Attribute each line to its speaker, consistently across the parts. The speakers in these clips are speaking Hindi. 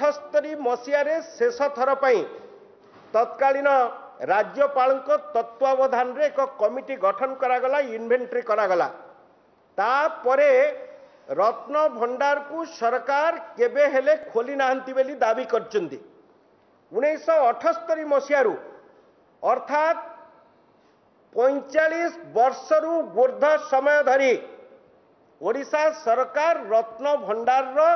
Speaker 1: ଅଠସ୍ତରୀ ମସିହାରେ ଶେଷ ଥର ପାଇଁ ତତ୍କାଳୀନ ରାଜ୍ୟପାଳଙ୍କ ତତ୍ତ୍ୱାବଧାନରେ ଏକ କମିଟି ଗଠନ କରାଗଲା ଇନଭେଣ୍ଟ୍ରି କରାଗଲା ତାପରେ ରତ୍ନ ଭଣ୍ଡାରକୁ ସରକାର କେବେ ହେଲେ ଖୋଲି ନାହାନ୍ତି ବୋଲି ଦାବି କରିଛନ୍ତି ଉଣେଇଶହ ଅଠସ୍ତରୀ ମସିହାରୁ ଅର୍ଥାତ ପଇଁଚାଳିଶ ବର୍ଷରୁ ଉର୍ଦ୍ଧ୍ୱ ସମୟ ଧରି ଓଡ଼ିଶା ସରକାର ରତ୍ନ ଭଣ୍ଡାରର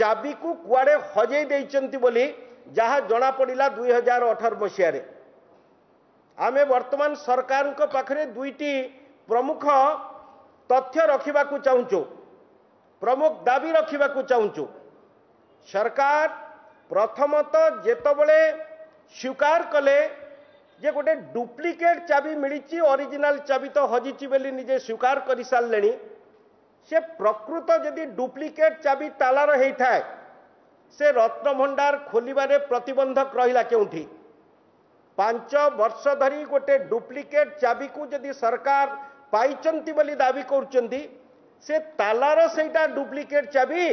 Speaker 1: ଚାବିକୁ କୁଆଡ଼େ ହଜେଇ ଦେଇଛନ୍ତି ବୋଲି ଯାହା ଜଣାପଡ଼ିଲା ଦୁଇ ହଜାର ଅଠର ମସିହାରେ ଆମେ ବର୍ତ୍ତମାନ ସରକାରଙ୍କ ପାଖରେ ଦୁଇଟି ପ୍ରମୁଖ ତଥ୍ୟ ରଖିବାକୁ ଚାହୁଁଛୁ ପ୍ରମୁଖ ଦାବି ରଖିବାକୁ ଚାହୁଁଛୁ ସରକାର ପ୍ରଥମତଃ ଯେତେବେଳେ ସ୍ୱୀକାର କଲେ ଯେ ଗୋଟେ ଡୁପ୍ଲିକେଟ୍ ଚାବି ମିଳିଛି ଅରିଜିନାଲ୍ ଚାବି ତ ହଜିଛି ବୋଲି ନିଜେ ସ୍ୱୀକାର କରିସାରିଲେଣି ସେ ପ୍ରକୃତ ଯଦି ଡୁପ୍ଲିକେଟ୍ ଚାବି ତାଲାର ହେଇଥାଏ ସେ ରତ୍ନଭଣ୍ଡାର ଖୋଲିବାରେ ପ୍ରତିବନ୍ଧକ ରହିଲା କେଉଁଠି ପାଞ୍ଚ ବର୍ଷ ଧରି ଗୋଟେ ଡୁପ୍ଲିକେଟ୍ ଚାବିକୁ ଯଦି ସରକାର ପାଇଛନ୍ତି ବୋଲି ଦାବି କରୁଛନ୍ତି ସେ ତାଲାର ସେଇଟା ଡୁପ୍ଲିକେଟ୍ ଚାବି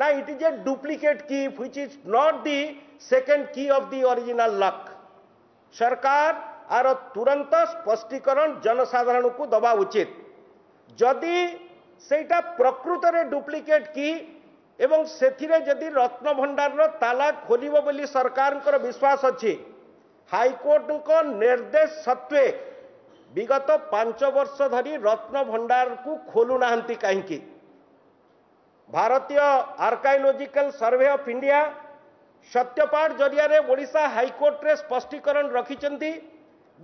Speaker 1: ନା it is a duplicate key which is not the second key of the original lock ସରକାର ଆର ତୁରନ୍ତ ସ୍ପଷ୍ଟୀକରଣ ଜନସାଧାରଣଙ୍କୁ ଦେବା ଉଚିତ ଯଦି সেইটা প্রকৃতরে ডুপ্লিকেট কি এবং সেটিরে যদি রত্ন ভান্ডারৰ তালা খোলিব বুলি সরকারকৰ বিশ্বাস আছে হাই কোর্টক নিৰদেশ সত্ত্বেও বিগত 5 বছৰ ধৰি রত্ন ভান্ডারক খুলুনা হନ୍ତି কাৰকি ভাৰতীয় আৰ্কিওলজিক্যাল সার্ভে অফ ইন্ডিয়া সত্যপাড় জৰিয়ৰে ওড়িশা হাই কোর্টৰে স্পষ্টিকৰণ ৰাখিচନ୍ତି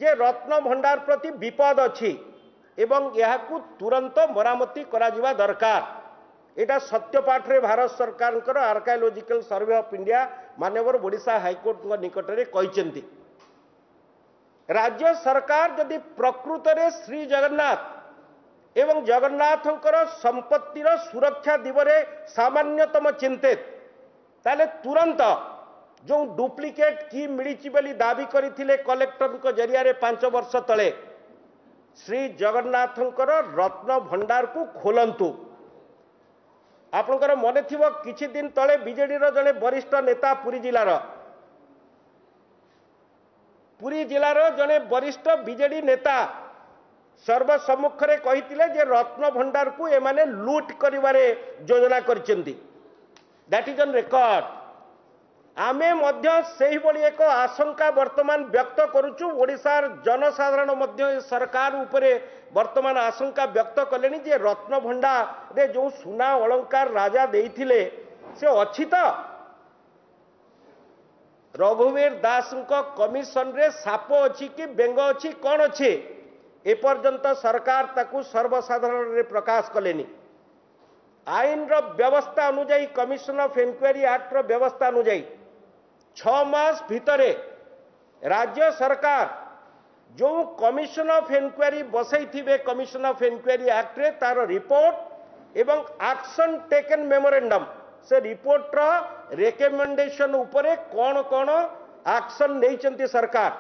Speaker 1: যে রত্ন ভান্ডারৰ প্ৰতি বিপদ আছে এবং ইহাকু তুরন্ত মরামতি করা জবা দরকার এটা সত্য পাঠরে ভারত সরকারকর আরকায়োলজিক্যাল সার্ভে অফ ইন্ডিয়া মাননীয় বড়িসা হাইকোর্ট নিকটরে কইচନ୍ତି রাজ্য সরকার যদি প্রকৃতিরে শ্রী জগন্নাথ এবং জগন্নাথকর সম্পত্তিৰ সুরক্ষা দিবরে সামান্যতম চিন্তেত তাইলে তুরন্ত যো ডুপ্লিকেট কি মিলিচিবেলি দাবি করি থিলে কালেক্টরক জৰিয়ারে পাঁচ বছৰ তলে ଶ୍ରୀ ଜଗନ୍ନାଥଙ୍କର ରତ୍ନ ଭଣ୍ଡାରକୁ ଖୋଲନ୍ତୁ ଆପଣଙ୍କର ମନେ ଥିବ କିଛି ଦିନ ତଳେ ବିଜେଡ଼ିର ଜଣେ ବରିଷ୍ଠ ନେତା ପୁରୀ ଜିଲ୍ଲାର ପୁରୀ ଜିଲ୍ଲାର ଜଣେ ବରିଷ୍ଠ ବିଜେଡ଼ି ନେତା ସର୍ବସମ୍ମୁଖରେ କହିଥିଲେ ଯେ ରତ୍ନ ଭଣ୍ଡାରକୁ ଏମାନେ ଲୁଟ୍ କରିବାରେ ଯୋଜନା କରିଛନ୍ତି ଦ୍ୟାଟ୍ ଇଜ୍ ଅନ୍ ରେକର୍ଡ଼ ଆମେ ମଧ୍ୟ ସେହିଭଳି ଏକ ଆଶଙ୍କା ବର୍ତ୍ତମାନ ବ୍ୟକ୍ତ କରୁଛୁ ଓଡ଼ିଶାର ଜନସାଧାରଣ ମଧ୍ୟ ସରକାର ଉପରେ ବର୍ତ୍ତମାନ ଆଶଙ୍କା ବ୍ୟକ୍ତ କଲେଣି ଯେ ରତ୍ନଭଣ୍ଡାରେ ଯେଉଁ ସୁନା ଅଳଙ୍କାର ରାଜା ଦେଇଥିଲେ ସେ ଅଛି ତ ରଘୁବୀର ଦାସଙ୍କ କମିଶନରେ ସାପ ଅଛି କି ବେଙ୍ଗ ଅଛି କ'ଣ ଅଛି ଏପର୍ଯ୍ୟନ୍ତ ସରକାର ତାକୁ ସର୍ବସାଧାରଣରେ ପ୍ରକାଶ କଲେନି ଆଇନର ବ୍ୟବସ୍ଥା ଅନୁଯାୟୀ କମିଶନ ଅଫ୍ ଇନକ୍ୱାରୀ ଆକ୍ଟର ବ୍ୟବସ୍ଥା ଅନୁଯାୟୀ છ માસ ଭିତରେ ରାଜ୍ୟ ସରକାର ଯେଉଁ କମିଶନ ଅଫ୍ ଏନକ୍ୱାରି ବସେଇଥିବେ କମିଶନ ଅଫ୍ ଏନକ୍ୱାରି ଆକ୍ଟରେ ତାର ରିପୋର୍ଟ ଏବଂ ଆକ୍ସନ୍ ଟେକେନ୍ ମେମୋରେଣ୍ଡମ୍ ସେ ରିପୋର୍ଟର ରେକମେଣ୍ଡେସନ୍ ଉପରେ କ'ଣ କ'ଣ ଆକ୍ସନ୍ ନେଇଛନ୍ତି ସରକାର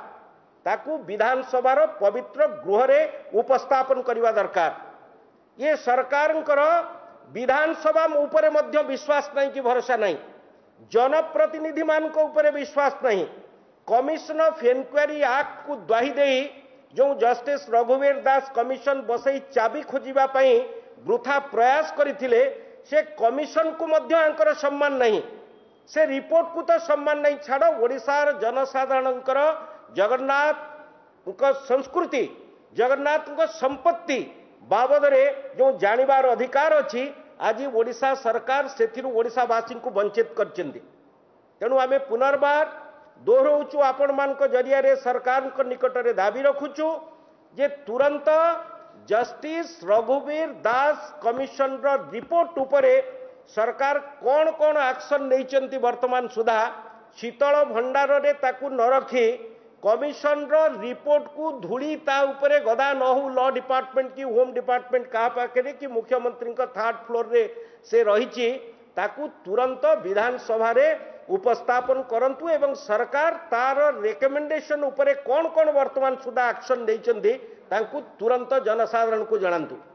Speaker 1: ତାକୁ ବିଧାନସଭାର ପବିତ୍ର ଗୃହରେ ଉପସ୍ଥାପନ କରିବା ଦରକାର ଇଏ ସରକାରଙ୍କର ବିଧାନସଭା ଉପରେ ମଧ୍ୟ ବିଶ୍ୱାସ ନାହିଁ କି ଭରସା ନାହିଁ जनप्रतिनिधि मान विश्वास नहीं कमिशन अफ एनक्वारी आक्ट को दही जो जस्टिस रघुवीर दास कमिशन बसई चाबी खोजापी वृथा प्रयास करते से कमिशन को मध्य सम्मान नहीं से रिपोर्ट को तो सम्मान नहीं छाड़ ओडार जनसाधारण जगन्नाथ संस्कृति जगन्नाथ संपत्ति बाबदे जो जानवर अधिकार अच्छी आज ओडा सरकार से ओडावासी को वंचित करेणु आम पुनर्व दोहराचु आपण मान जरिया सरकार निकट में दाबी रखु जे तुरंत जस्टिस रघुवीर दास कमिशन रिपोर्ट उपरे सरकार कौन कौन आक्शन नहीं वर्तमान सुधा शीतल भंडार ताकू न रखी कमिशन रिपोर्ट को धूली ताऊपर गदा न हो लिपार्टमेंट कि होम डिपार्टमेंट कहाँ पाखे कि मुख्यमंत्री का थर्ड फ्लोर रे से रही तुरंत विधानसभा उपस्थापन करतु एवं सरकार तार रेकमेंडेशन उपरे कौन कौन वर्तमान सुधा आक्शन देखते तुरंत जनसाधारण को जनातु